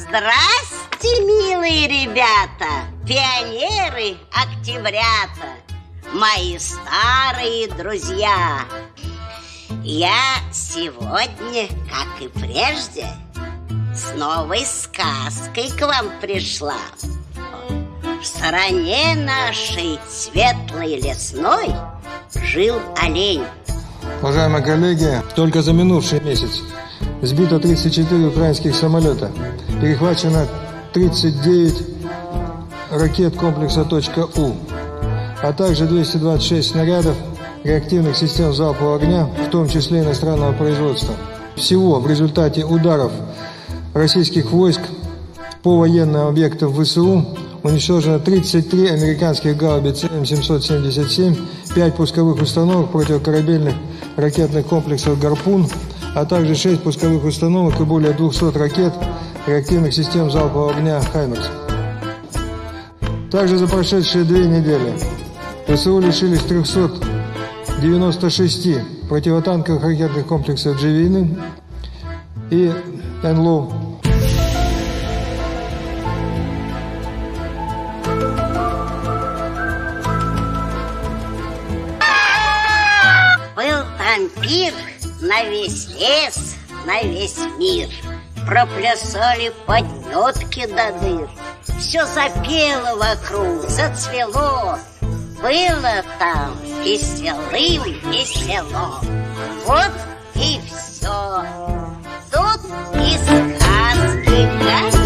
Здрасте, милые ребята, пионеры, октябрята, мои старые друзья. Я сегодня, как и прежде, с новой сказкой к вам пришла. В стороне нашей светлой лесной жил олень. Уважаемые коллеги, только за минувший месяц сбито 34 украинских самолета, перехвачено 39 ракет комплекса «У», а также 226 снарядов реактивных систем залпового огня, в том числе иностранного производства. Всего в результате ударов российских войск по военным объектам ВСУ уничтожено 33 американских гаубиц М777, 5 пусковых установок противокорабельных ракетных комплексов «Гарпун», а также 6 пусковых установок и более 200 ракет реактивных систем залпового огня «Хаймерс». Также за прошедшие две недели ВСУ лишились 396 противотанковых ракетных комплексов «Джевины» и «Энлоу». Был там пир на весь лес, на весь мир. Проплясали подметки до дыр. Все запело вокруг, зацвело. Было там веселым весело. Вот и все. Тут и сказки конец.